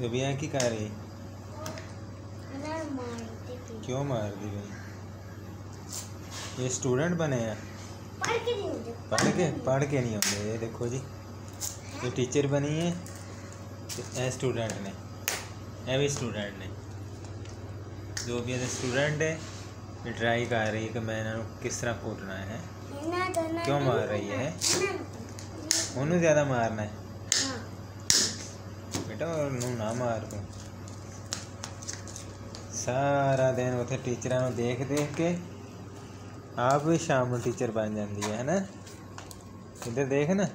गबिया की कह रही? क्यों मार दी भाई ये स्टूडेंट बने हैं। पढ़ के पढ़ के पढ़ के नहीं होंगे ये देखो जी। ये टीचर बनी है ए स्टूडेंट ने ए भी स्टूडेंट ने। जो भी ये स्टूडेंट है, ये ट्राई कर रही है कि मैं इन्होंने किस तरह कूटना है। क्यों मार रही है? उन्होंने ज़्यादा मारना है। ਬੇਟਾ ਨੂੰ ਨਾ ਮਾਰ ਤੂੰ ਸਾਰਾ ਦਿਨ ਉੱਥੇ ਟੀਚਰਾਂ ਨੂੰ ਦੇਖ ਦੇਖ ਕੇ ਆਪ ਵੀ ਸ਼ਾਮ ਨੂੰ ਟੀਚਰ ਬਣ ਜਾਂਦੀ ਹੈ ਹਨਾ ਨਾ ਇੱਧਰ ਦੇਖ ਨਾ